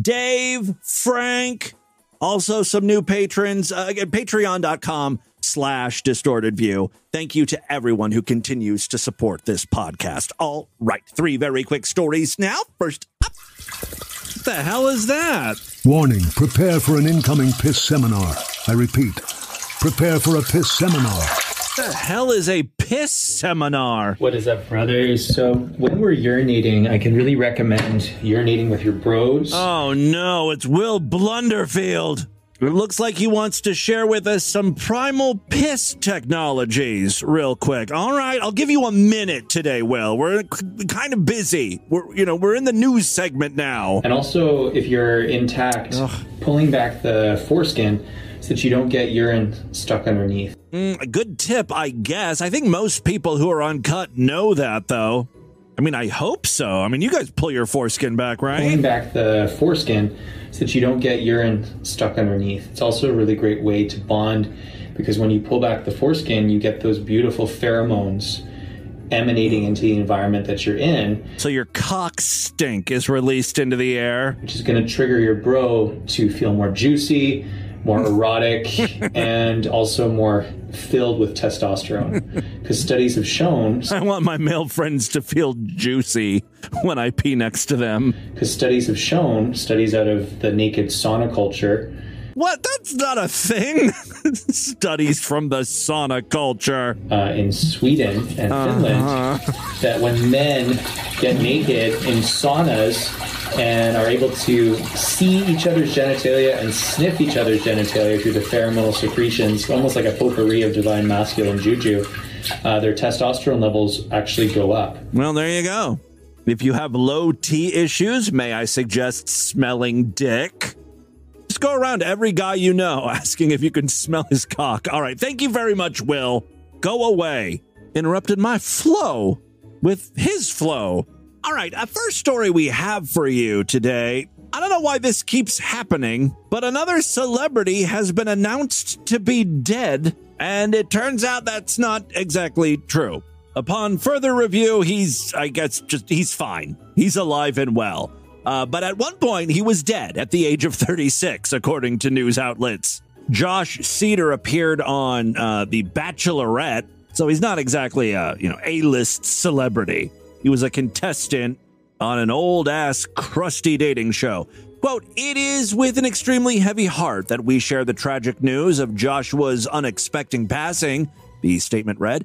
[SPEAKER 1] dave frank also some new patrons uh, again patreon.com slash distorted view. Thank you to everyone who continues to support this podcast. All right, three very quick stories now. First up, what the hell is that?
[SPEAKER 17] Warning, prepare for an incoming piss seminar. I repeat, prepare for a piss seminar.
[SPEAKER 1] What the hell is a piss seminar?
[SPEAKER 18] What is up, brothers? So, when we're urinating, I can really recommend urinating with your bros.
[SPEAKER 1] Oh no, it's Will Blunderfield. It looks like he wants to share with us some primal piss technologies real quick. All right, I'll give you a minute today, Will. We're kind of busy. We're you know, we're in the news segment now.
[SPEAKER 18] And also, if you're intact, pulling back the foreskin so that you don't get urine stuck underneath.
[SPEAKER 1] Mm, a good tip, I guess. I think most people who are uncut know that though. I mean, I hope so. I mean, you guys pull your foreskin back, right?
[SPEAKER 18] Pulling back the foreskin so that you don't get urine stuck underneath. It's also a really great way to bond because when you pull back the foreskin, you get those beautiful pheromones emanating into the environment that you're in.
[SPEAKER 1] So your cock stink is released into the air,
[SPEAKER 18] which is going to trigger your bro to feel more juicy, more erotic, and also more filled with testosterone. [LAUGHS] Because studies have shown.
[SPEAKER 1] I want my male friends to feel juicy when I pee next to them. [LAUGHS]
[SPEAKER 18] Because studies have shown, studies out of the naked sauna culture,
[SPEAKER 1] What? That's not a thing. [LAUGHS] Studies from the sauna culture.
[SPEAKER 18] uh, in Sweden and Finland
[SPEAKER 1] Uh-huh.
[SPEAKER 18] that when men get naked in saunas, and are able to see each other's genitalia and sniff each other's genitalia through the pheromonal secretions, almost like a potpourri of divine masculine juju, uh, their testosterone levels actually go up.
[SPEAKER 1] Well, there you go. If you have low T issues, may I suggest smelling dick? Go around every guy you know [LAUGHS] asking if you can smell his cock. All right, thank you very much, Will. Go away. Interrupted my flow with his flow. All right, a first story we have for you today. I don't know why this keeps happening, but another celebrity has been announced to be dead, and it turns out that's not exactly true. Upon further review, he's, I guess, just, he's fine. He's alive and well. Uh, but at one point, he was dead at the age of 36, according to news outlets. Josh Seiter appeared on uh, The Bachelorette, so he's not exactly a you know A-list celebrity. He was a contestant on an old ass crusty dating show. Quote, it is with an extremely heavy heart that we share the tragic news of Joshua's unexpected passing, the statement read.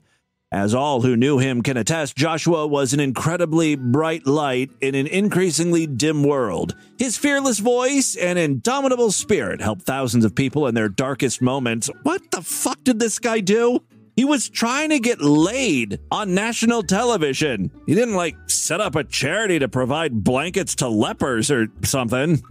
[SPEAKER 1] As all who knew him can attest, Joshua was an incredibly bright light in an increasingly dim world. His fearless voice and indomitable spirit helped thousands of people in their darkest moments. What the fuck did this guy do? He was trying to get laid on national television. He didn't like set up a charity to provide blankets to lepers or something.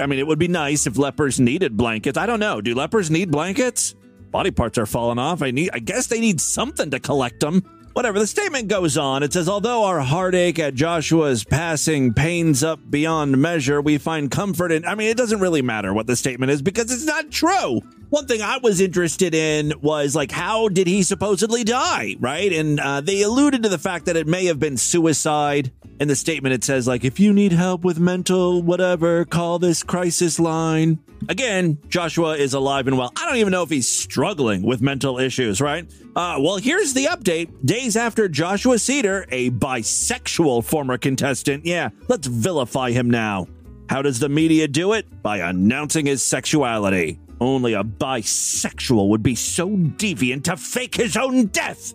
[SPEAKER 1] I mean, it would be nice if lepers needed blankets. I don't know. Do lepers need blankets? Body parts are falling off. I need I guess they need something to collect them. Whatever, the statement goes on. It says, although our heartache at Joshua's passing pains up beyond measure, we find comfort in. I mean, it doesn't really matter what the statement is because it's not true. One thing I was interested in was like, how did he supposedly die, right? And uh, they alluded to the fact that it may have been suicide. In the statement, it says, like, if you need help with mental whatever, call this crisis line. Again, Joshua is alive and well. I don't even know if he's struggling with mental issues, right? Uh, well, here's the update. Days after Joshua Seiter, a bisexual former contestant, yeah, let's vilify him now. How does the media do it? By announcing his sexuality. Only a bisexual would be so deviant to fake his own death.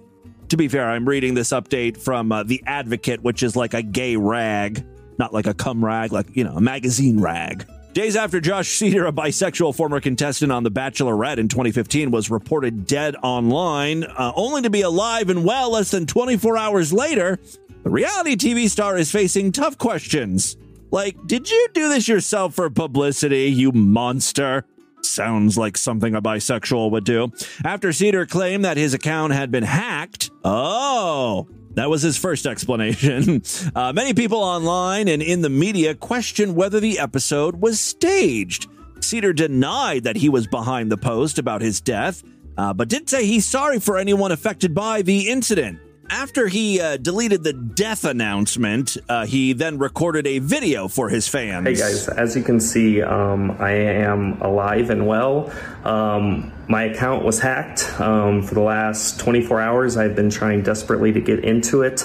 [SPEAKER 1] To be fair, I'm reading this update from uh, The Advocate, which is like a gay rag, not like a cum rag, like, you know, a magazine rag. Days after Josh Seiter, a bisexual former contestant on The Bachelorette in 2015, was reported dead online, uh, only to be alive and well less than 24 hours later, the reality TV star is facing tough questions. Like, did you do this yourself for publicity, you monster? Sounds like something a bisexual would do. After Seiter claimed that his account had been hacked, oh, that was his first explanation. [LAUGHS] Uh, many people online and in the media questioned whether the episode was staged. Seiter denied that he was behind the post about his death, uh, but did say he's sorry for anyone affected by the incident. After he uh, deleted the death announcement, uh, he then recorded a video for his fans.
[SPEAKER 19] Hey guys, as you can see, um, I am alive and well. Um, my account was hacked. Um, for the last 24 hours, I've been trying desperately to get into it.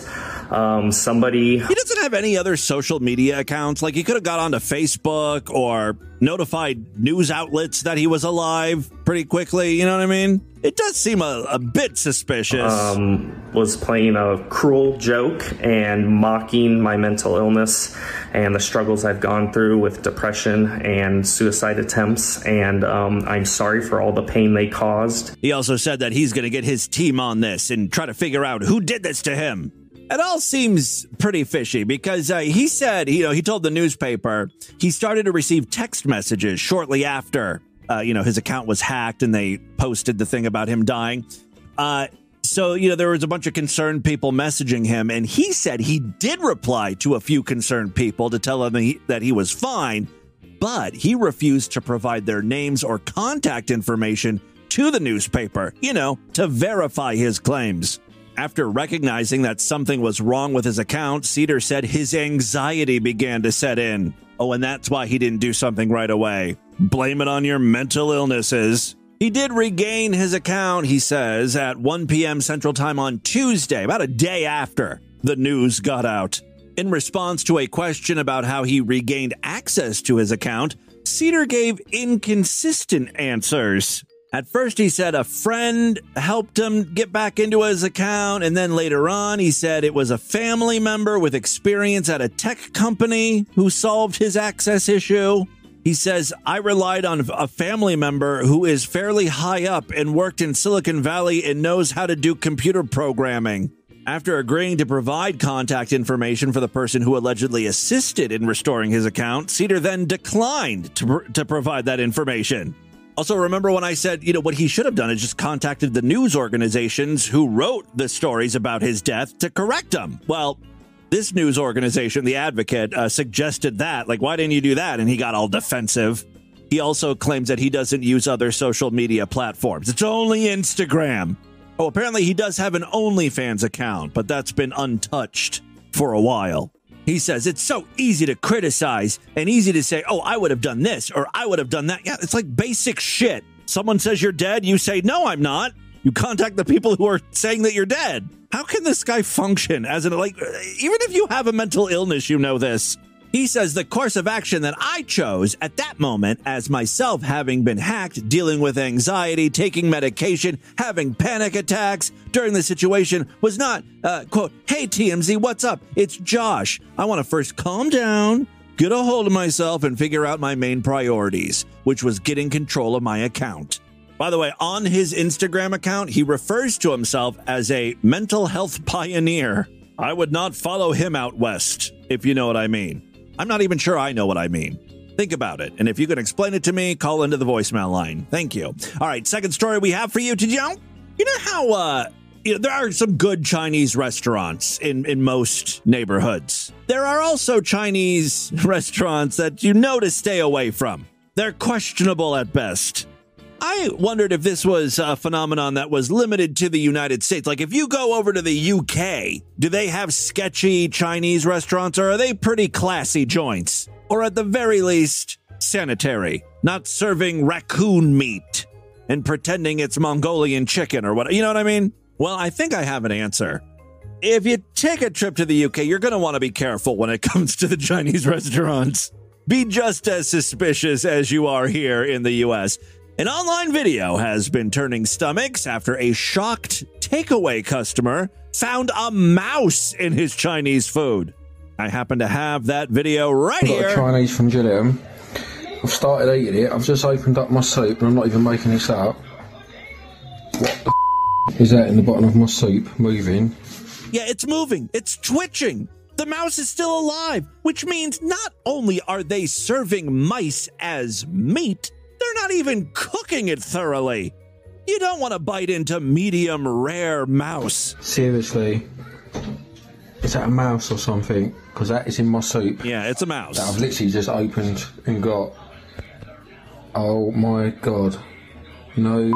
[SPEAKER 19] Um, somebody.
[SPEAKER 1] He doesn't have any other social media accounts. Like he could have got onto Facebook or notified news outlets that he was alive pretty quickly. You know what I mean? It does seem a, a bit suspicious.
[SPEAKER 19] Um, was playing a cruel joke and mocking my mental illness and the struggles I've gone through with depression and suicide attempts. And um, I'm sorry for all the pain they caused.
[SPEAKER 1] He also said that he's going to get his team on this and try to figure out who did this to him. It all seems pretty fishy because uh, he said, you know, he told the newspaper he started to receive text messages shortly after, uh, you know, his account was hacked and they posted the thing about him dying. Uh, so, you know, there was a bunch of concerned people messaging him, and he said he did reply to a few concerned people to tell them he, that he was fine, but he refused to provide their names or contact information to the newspaper, you know, to verify his claims. After recognizing that something was wrong with his account, Seiter said his anxiety began to set in. Oh, and that's why he didn't do something right away. Blame it on your mental illnesses. He did regain his account, he says, at 1 p.m. Central Time on Tuesday, about a day after the news got out. In response to a question about how he regained access to his account, Seiter gave inconsistent answers. At first, he said a friend helped him get back into his account. And then later on, he said it was a family member with experience at a tech company who solved his access issue. He says, I relied on a family member who is fairly high up and worked in Silicon Valley and knows how to do computer programming. After agreeing to provide contact information for the person who allegedly assisted in restoring his account, Seiter then declined to, pr- to provide that information. Also, remember when I said, you know, what he should have done is just contacted the news organizations who wrote the stories about his death to correct them. Well, this news organization, The Advocate, uh, suggested that. Like, why didn't you do that? And he got all defensive. He also claims that he doesn't use other social media platforms. It's only Instagram. Oh, apparently he does have an OnlyFans account, but that's been untouched for a while. He says it's so easy to criticize and easy to say, oh, I would have done this or I would have done that. Yeah, it's like basic shit. Someone says you're dead, you say, no, I'm not. You contact the people who are saying that you're dead. How can this guy function as an, like, even if you have a mental illness, you know this. He says the course of action that I chose at that moment, as myself having been hacked, dealing with anxiety, taking medication, having panic attacks during the situation, was not, uh, quote, hey TMZ, what's up? It's Josh. I want to first calm down, get a hold of myself, and figure out my main priorities, which was getting control of my account. By the way, on his Instagram account, he refers to himself as a mental health pioneer. I would not follow him out west, if you know what I mean. I'm not even sure I know what I mean. Think about it. And if you can explain it to me, call into the voicemail line. Thank you. All right, second story we have for you. Know? You know how uh you know, there are some good Chinese restaurants in, in most neighborhoods. There are also Chinese [LAUGHS] restaurants that you know to stay away from. They're questionable at best. I wondered if this was a phenomenon that was limited to the United States. Like, if you go over to the UK, do they have sketchy Chinese restaurants or are they pretty classy joints? Or at the very least, sanitary, not serving raccoon meat and pretending it's Mongolian chicken or what? You know what I mean? Well, I think I have an answer. If you take a trip to the UK, you're going to want to be careful when it [LAUGHS] comes to the Chinese restaurants. Be just as suspicious as you are here in the US. An online video has been turning stomachs after a shocked takeaway customer found a mouse in his Chinese food. I happen to have that video right
[SPEAKER 20] I've got
[SPEAKER 1] here.
[SPEAKER 20] a Chinese from Gillingham. I've started eating it. I've just opened up my soup, and I'm not even making this up. What the f- is that in the bottom of my soup? Moving.
[SPEAKER 1] Yeah, it's moving. It's twitching. The mouse is still alive, which means not only are they serving mice as meat, they're not even cooking it thoroughly. You don't want to bite into medium rare mouse.
[SPEAKER 20] Seriously, is that a mouse or something? Because that is in my soup.
[SPEAKER 1] Yeah, it's a mouse.
[SPEAKER 20] That I've literally just opened and got. Oh my god! No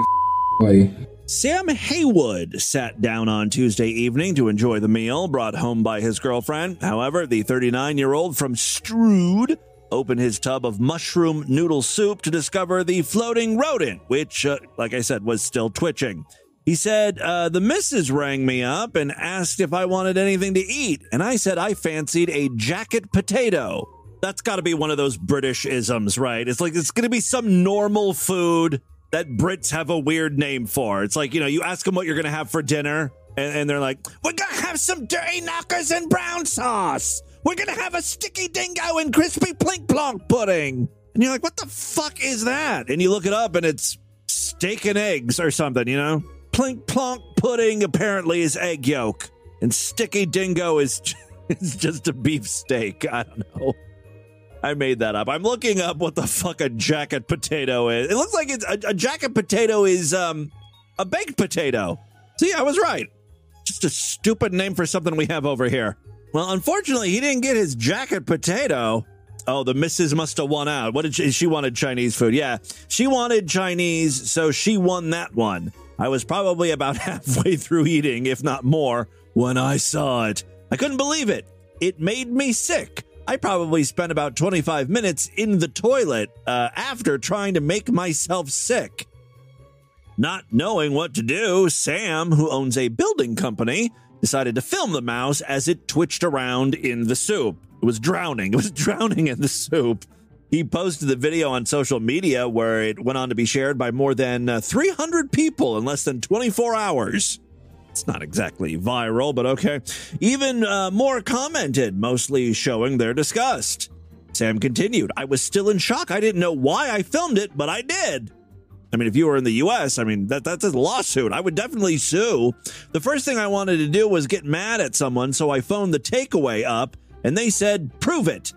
[SPEAKER 20] way.
[SPEAKER 1] Sam Haywood sat down on Tuesday evening to enjoy the meal brought home by his girlfriend. However, the 39 year old from Strood opened his tub of mushroom noodle soup to discover the floating rodent, which, uh, like I said, was still twitching. He said, uh, The missus rang me up and asked if I wanted anything to eat, and I said I fancied a jacket potato. That's got to be one of those British isms, right? It's like it's going to be some normal food that Brits have a weird name for. It's like, you know, you ask them what you're going to have for dinner, and, and they're like, We're going to have some dirty knockers and brown sauce. We're to have a sticky dingo and crispy plink plonk pudding. And you're like, What the fuck is that? And you look it up, and it's steak and eggs or something, you know? Plink plonk pudding apparently is egg yolk, and sticky dingo is, [LAUGHS] is just a beef steak. I don't know. I made that up. I'm looking up what the fuck a jacket potato is. It looks like it's a, a jacket potato is um a baked potato. See, I was right. Just a stupid name for something we have over here. Well, unfortunately, he didn't get his jacket potato. Oh, the missus must have won out. What did she, she wanted Chinese food? Yeah, she wanted Chinese, so she won that one. I was probably about [LAUGHS] halfway through eating, if not more, when I saw it. I couldn't believe it. It made me sick. I probably spent about 25 minutes in the toilet uh, after trying to make myself sick. Not knowing what to do, Sam, who owns a building company, decided to film the mouse as it twitched around in the soup. It was drowning. It was [LAUGHS] drowning in the soup. He posted the video on social media where it went on to be shared by more than uh, 300 people in less than 24 hours. It's not exactly viral, but okay. Even uh, more commented, mostly showing their disgust. Sam continued, I was still in shock. I didn't know why I filmed it, but I did. I mean, if you were in the US, I mean, that, that's a lawsuit. I would definitely sue. The first thing I wanted to do was get mad at someone, so I phoned the takeaway up, and they said, prove it.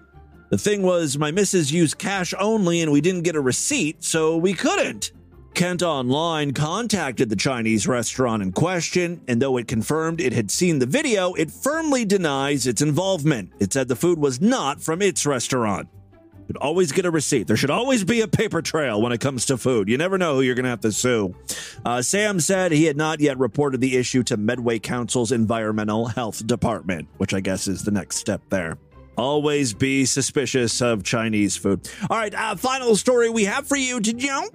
[SPEAKER 1] The thing was, my missus used cash only, and we didn't get a receipt, so we couldn't. Kent Online contacted the Chinese restaurant in question, and though it confirmed it had seen the video, it firmly denies its involvement. It said the food was not from its restaurant. Should always get a receipt. There should always be a paper trail when it comes to food. You never know who you're going to have to sue. Uh, Sam said he had not yet reported the issue to Medway Council's Environmental Health Department, which I guess is the next step there. Always be suspicious of Chinese food. All right, uh, final story we have for you. Did you?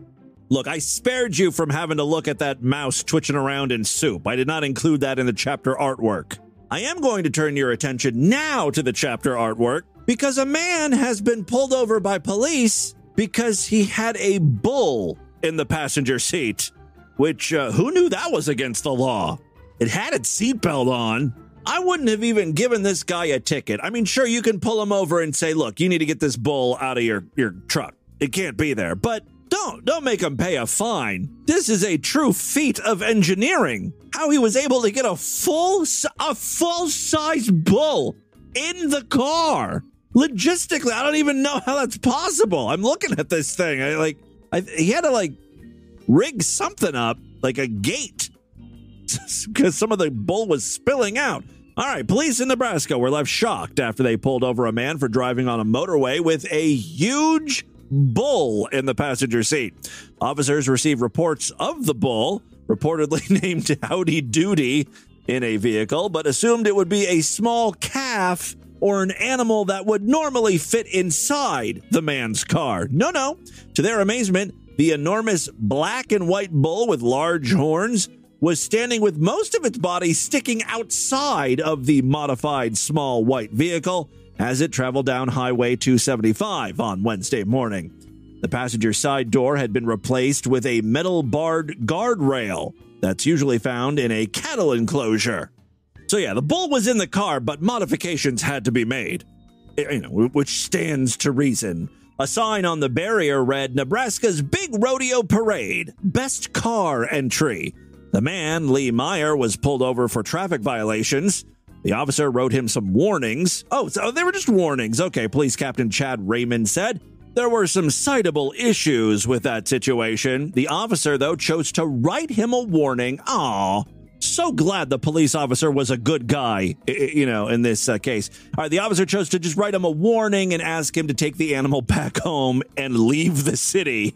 [SPEAKER 1] Look, I spared you from having to look at that mouse twitching around in soup. I did not include that in the chapter artwork. I am going to turn your attention now to the chapter artwork because a man has been pulled over by police because he had a bull in the passenger seat, which uh, who knew that was against the law? It had its seatbelt on. I wouldn't have even given this guy a ticket. I mean, sure, you can pull him over and say, look, you need to get this bull out of your, your truck. It can't be there. But don't don't make him pay a fine. This is a true feat of engineering. How he was able to get a full a full size bull in the car. Logistically, I don't even know how that's possible. I'm looking at this thing. I like I, he had to like rig something up like a gate [LAUGHS] because some of the bull was spilling out. All right, police in Nebraska were left shocked after they pulled over a man for driving on a motorway with a huge bull in the passenger seat. Officers received reports of the bull, reportedly [LAUGHS] named Howdy Doody, in a vehicle, but assumed it would be a small calf or an animal that would normally fit inside the man's car. No, no. To their amazement, the enormous black and white bull with large horns was standing with most of its body sticking outside of the modified small white vehicle as it traveled down Highway 275 on Wednesday morning. The passenger side door had been replaced with a metal barred guardrail that's usually found in a cattle enclosure. So, yeah, the bull was in the car, but modifications had to be made, eh, you know, which stands to reason. A sign on the barrier read Nebraska's Big Rodeo Parade, Best Car Entry. The man, Lee Meyer, was pulled over for traffic violations. The officer wrote him some warnings. Oh, so they were just warnings. Okay, Police Captain Chad Raymond said there were some citable issues with that situation. The officer, though, chose to write him a warning. Aw, so glad the police officer was a good guy, you know, in this uh, case. All right, the officer chose to just write him a warning and ask him to take the animal [LAUGHS] back home and leave the city.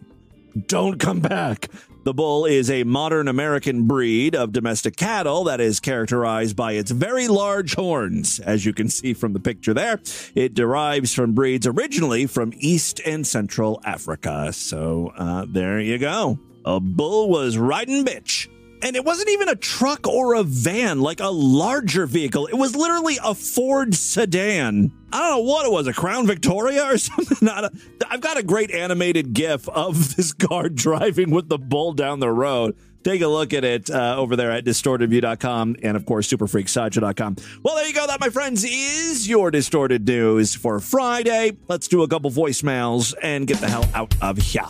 [SPEAKER 1] Don't come back. The bull is a modern American breed of domestic cattle that is characterized by its very large horns. As you can see from the picture there, it derives from breeds originally from East and Central Africa. So uh, there you go. A bull was riding bitch. And it wasn't even a truck or a van, like a larger vehicle. It was literally a Ford sedan. I don't know what it was, a Crown Victoria or [LAUGHS] something. I've got a great animated GIF of [LAUGHS] this car driving with the bull down the road. Take a look at it uh, over there at distortedview.com and, of course, superfreaksideshow.com. Well, there you go. That, my friends, is your distorted news for Friday. Let's do a couple voicemails and get the hell out of here.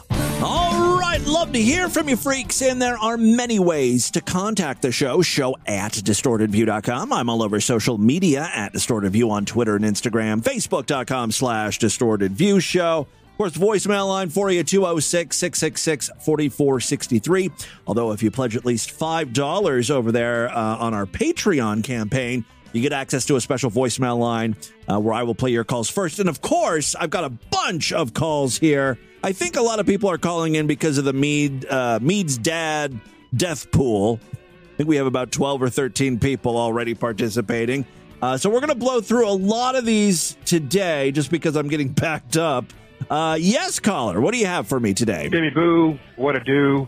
[SPEAKER 1] All right, love to hear from you, freaks. And there are many ways to contact the show. Show at distortedview.com. I'm all over social media at distortedview on Twitter and Instagram, facebook.com slash distortedview show. Of course, voicemail line for you 206 666 4463. Although, if you pledge at least $5 over there uh, on our Patreon campaign, you get access to a special voicemail line uh, where I will play your calls first. And of course, I've got a bunch of calls here. I think a lot of people are calling in because of the Mead uh, Mead's dad death pool. I think we have about 12 or 13 people already participating. Uh, so we're going to blow through a lot of these today just because I'm getting [LAUGHS] backed up. Uh, yes, caller, what do you have for me today?
[SPEAKER 21] Jimmy Boo, what a do.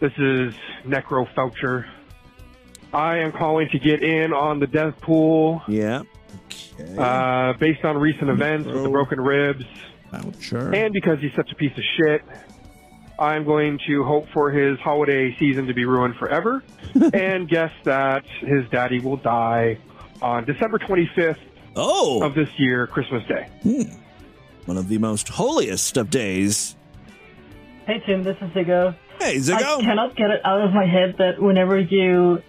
[SPEAKER 21] This is Necro Felcher. I am calling to get in on the death pool.
[SPEAKER 1] Yeah.
[SPEAKER 21] Uh, based on recent events with the broken ribs
[SPEAKER 1] Voucher.
[SPEAKER 21] And because he's such a piece of shit, I'm going to hope for his holiday season to be ruined forever [LAUGHS] and guess that his daddy will die on December 25th
[SPEAKER 1] oh.
[SPEAKER 21] of this year, Christmas Day.
[SPEAKER 1] One of the most holiest of days.
[SPEAKER 22] Hey Tim, this is Ziggo.
[SPEAKER 1] Hey Ziggo.
[SPEAKER 22] I cannot get it out of my head that whenever you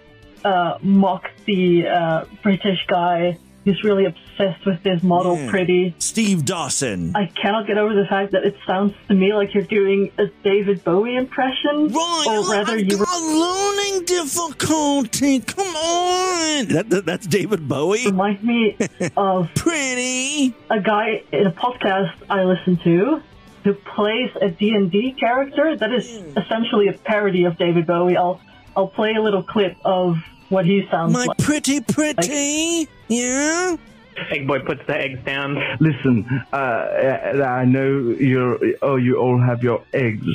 [SPEAKER 22] uh, mock the uh, British guy who's really obsessed with this model
[SPEAKER 1] Yeah.
[SPEAKER 22] pretty,
[SPEAKER 1] Steve Dawson.
[SPEAKER 22] I cannot get over the fact that it sounds to me like you're doing a David Bowie impression.
[SPEAKER 1] Right,
[SPEAKER 22] Or rather, you were
[SPEAKER 1] learning difficulty. Come on. That, that- that's David Bowie.
[SPEAKER 22] remind me [LAUGHS] of
[SPEAKER 1] pretty
[SPEAKER 22] a guy in a podcast I listen to who plays a D&D character that is hmm. essentially a parody of David Bowie. I'll I'll play a little clip of what he sounds
[SPEAKER 1] My
[SPEAKER 22] like.
[SPEAKER 1] My pretty pretty. Yeah.
[SPEAKER 23] Egg boy puts the eggs down. Listen, uh, I know you're. Oh, you all have your eggs.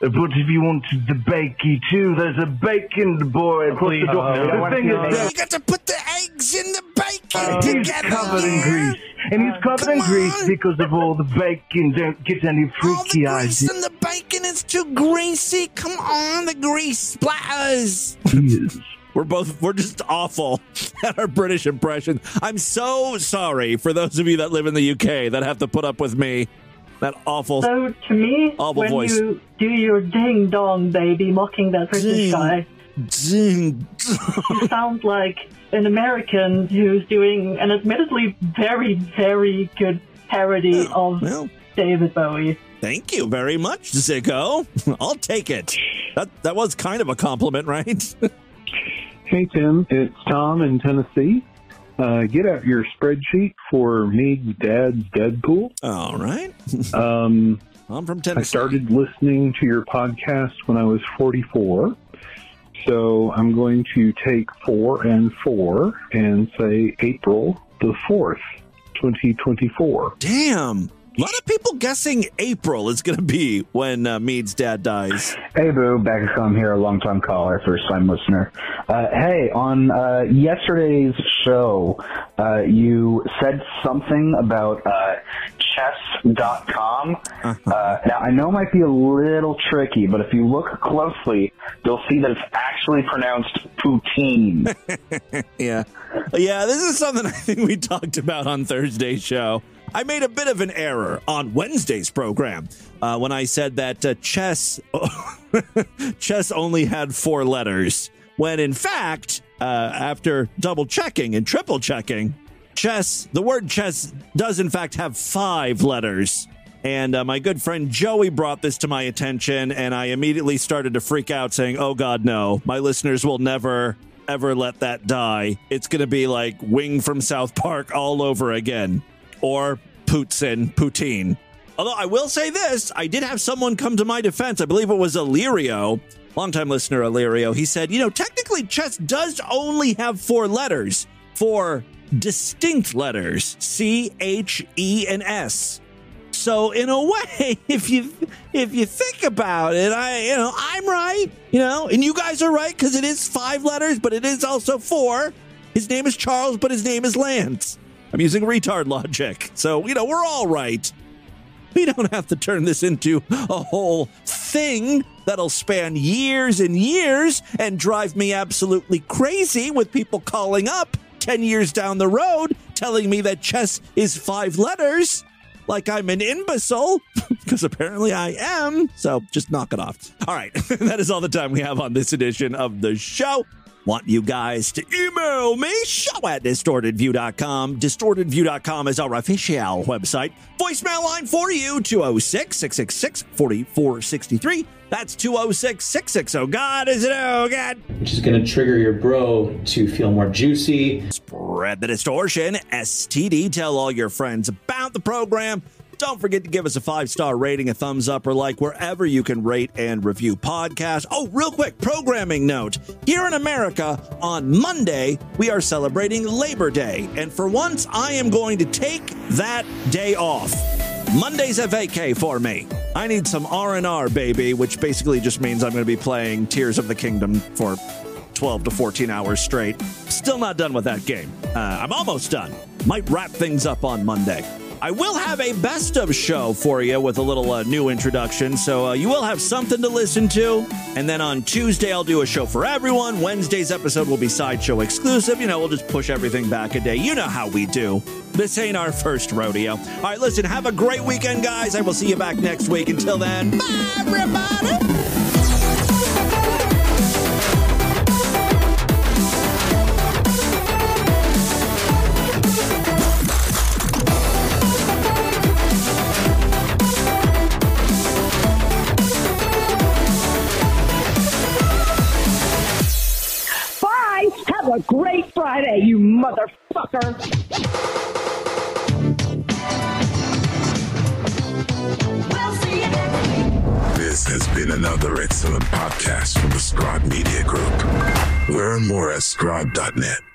[SPEAKER 23] But if you want the bakey too, there's a bacon boy across the door.
[SPEAKER 1] Uh,
[SPEAKER 23] the thing is,
[SPEAKER 1] You got to put the eggs in the bacon
[SPEAKER 23] uh, he's
[SPEAKER 1] together.
[SPEAKER 23] covered in grease, and he's covered in grease because of all the bacon. Don't get any freaky all the
[SPEAKER 1] Grease
[SPEAKER 23] ideas.
[SPEAKER 1] and the bacon is too greasy. Come on, the grease splatters. We're both we're just awful [LAUGHS] at our British impression. I'm so sorry for those of you that live in the UK that have to put up with me. That awful
[SPEAKER 22] So to me,
[SPEAKER 1] Awful
[SPEAKER 22] when
[SPEAKER 1] voice.
[SPEAKER 22] you do your ding dong baby mocking that British
[SPEAKER 1] Ding.
[SPEAKER 22] guy,
[SPEAKER 1] ding.
[SPEAKER 22] you sound like an American who's doing an admittedly very very good parody of David Bowie.
[SPEAKER 1] Thank you very much, Ziggo. [LAUGHS] I'll take it. That that was kind of a compliment, right? [LAUGHS]
[SPEAKER 24] Hey Tim, it's Tom in Tennessee. Uh, get out your spreadsheet for Mead's dad's Deadpool.
[SPEAKER 1] All right. [LAUGHS]
[SPEAKER 24] Um,
[SPEAKER 1] I'm from Tennessee.
[SPEAKER 24] I started listening to your podcast when I was 44. So I'm going to take four and four and say April the 4th, 2024.
[SPEAKER 1] Damn. A lot of people guessing April is going to be when uh, Mead's dad dies.
[SPEAKER 25] Hey, Boo. Back home here, a long time caller, first time listener. Uh, hey, on uh, yesterday's show, uh, you said something about uh, chess.com. Uh, now, I know it might be a little tricky, but if you look closely, you'll see that it's actually pronounced poutine. [LAUGHS]
[SPEAKER 1] yeah. Yeah, this is something [LAUGHS] I think we talked about on Thursday's show. I made a bit of an error on Wednesday's program uh, when I said that uh, chess [LAUGHS] chess only had four letters, when in fact, uh, after double checking and triple checking, chess the word chess does in fact have five letters. And uh, my good friend Joey brought this to my attention, and I immediately started to freak out, saying, "Oh God, no! My listeners will never." Ever let that die? It's gonna be like Wing from South Park all over again or Putin, Poutine. Although I will say this, I did have someone come to my defense. I believe it was Illyrio, longtime listener Illyrio. He said, you know, technically chess does only have four letters, four distinct letters C, H, E, and S. So in a way, [LAUGHS] if you if you think about it, I you know I'm right, you know, and you guys are right because it is five letters, but it is also four. His name is Charles, but his name is Lance. I'm using retard logic, so you know we're all right. We don't have to turn this into a whole thing that'll span years and years and drive me absolutely crazy with people calling up 10 years down the road telling me that chess is five letters like I'm an imbecile, [LAUGHS] because apparently I am. So just knock it off. All right, [LAUGHS] that is all the time we have on this edition of the show. Want you guys to email me, show at distortedview.com. Distortedview.com is our official website. Voicemail line for you, 206 666 4463. That's 206 660. God, is it? Oh, God.
[SPEAKER 18] which is going to trigger your bro to feel more juicy.
[SPEAKER 1] Spread the distortion. STD. Tell all your friends about the program. Don't forget to give us a five star rating, a thumbs up, or like wherever you can rate and review podcasts. Oh, real quick programming note. Here in America, on Monday, we are celebrating Labor Day. And for once, I am going to take that day off. Monday's a vacay for me. I need some R&R, baby, which basically just means I'm going to be playing Tears of the Kingdom for 12 to 14 hours straight. Still not done with that game. Uh, I'm almost done. Might wrap things up on Monday. I will have a best of show for you with a little uh, new introduction. So uh, you will have something to listen to. And then on Tuesday, I'll do a show for everyone. Wednesday's episode will be sideshow exclusive. You know, we'll just push everything back a day. You know how we do. This ain't our first rodeo. All right, listen, have a great weekend, guys. I will see you back next week. Until then, bye, everybody.
[SPEAKER 26] Friday, you motherfucker.
[SPEAKER 27] This has been another excellent podcast from the Scribe Media Group. Learn more at scribe.net.